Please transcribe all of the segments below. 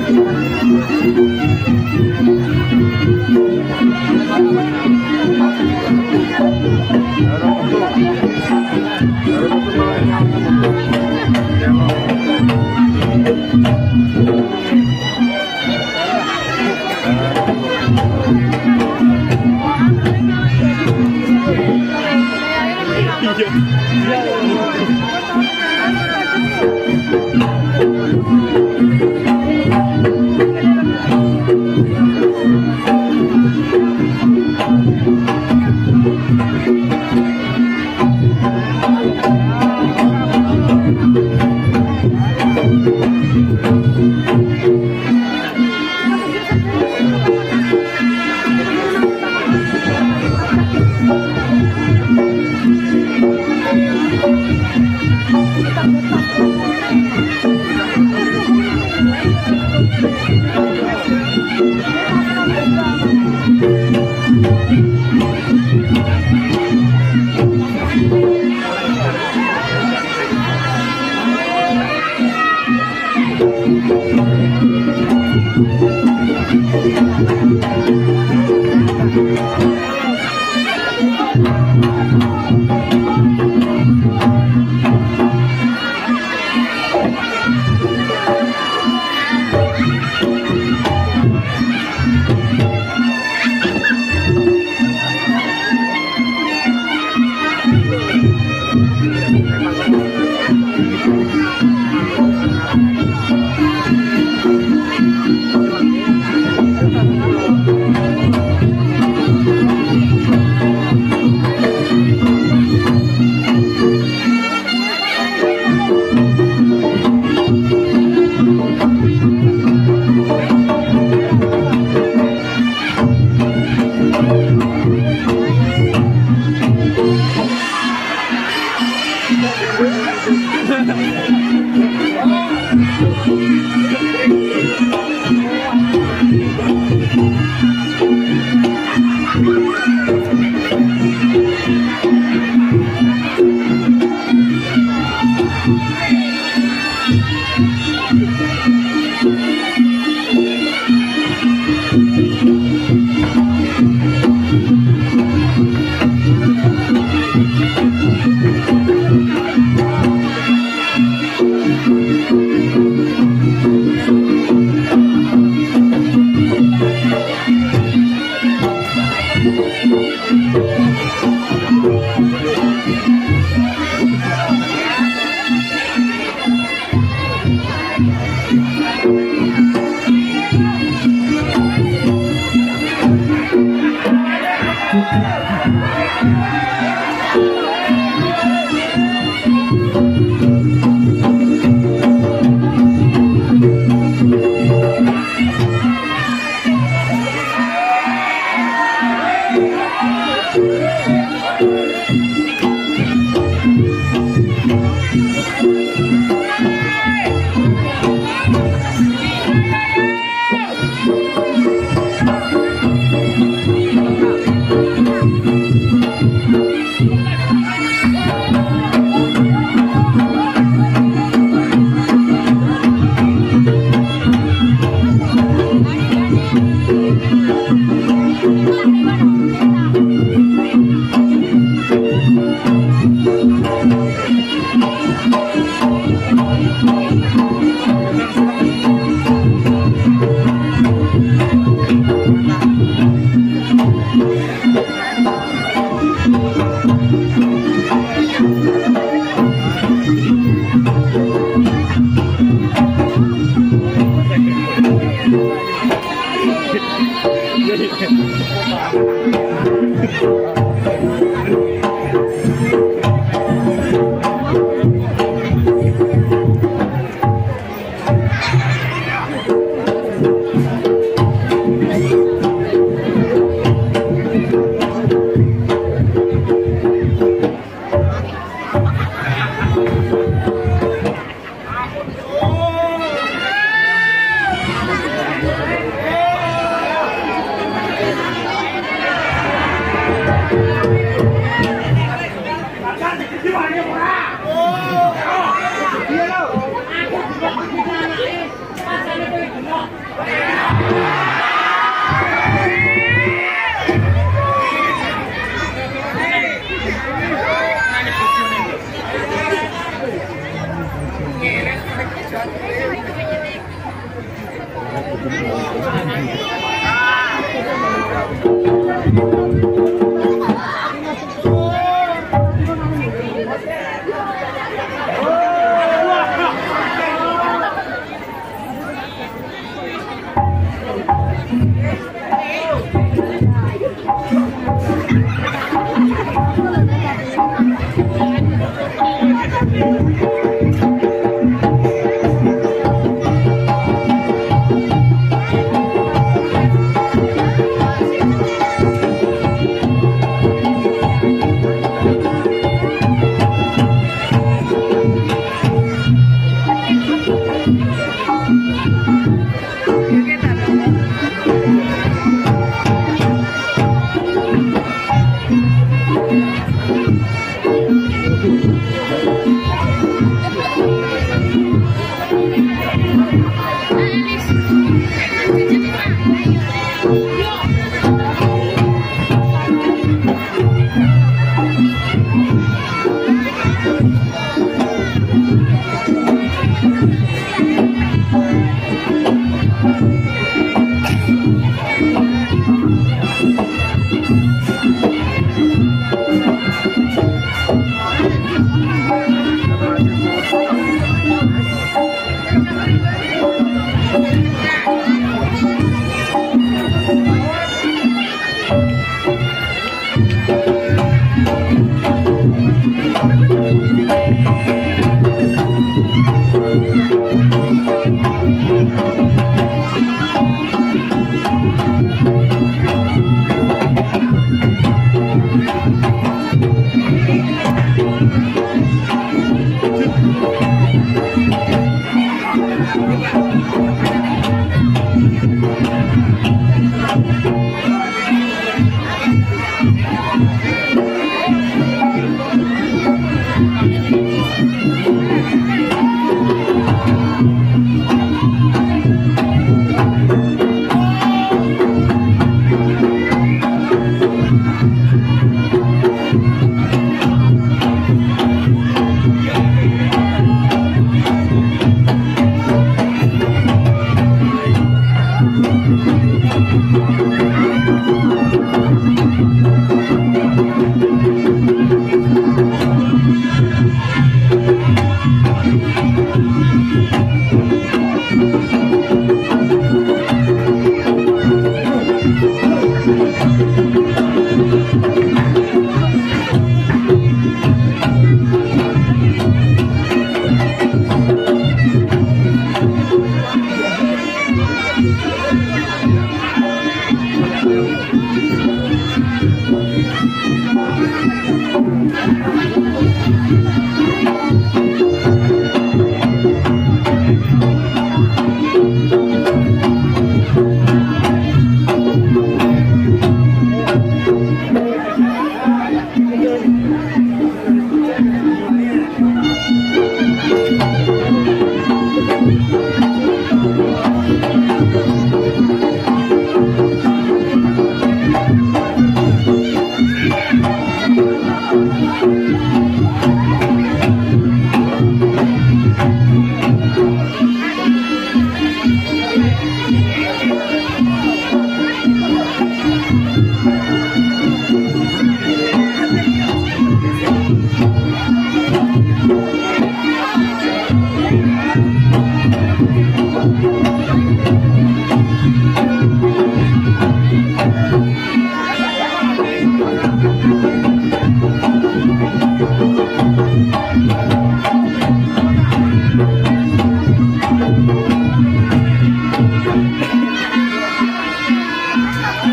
Só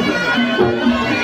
Música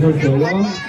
for so long.